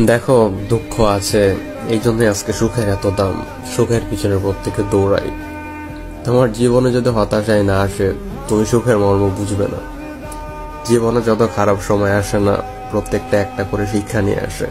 দেখো, দুঃখ আছে। এই জন্যই আজকে সুখের এত দাম। সুখের পিছনে প্রত্যেকে দৌড়াই। তোমার জীবনে যদি হতাশায় না আসে, তুমি সুখের মর্ম বুঝবে না। জীবনে যত খারাপ সময় আসে না, প্রত্যেকটা একটা করে শিক্ষা নিয়ে আসে।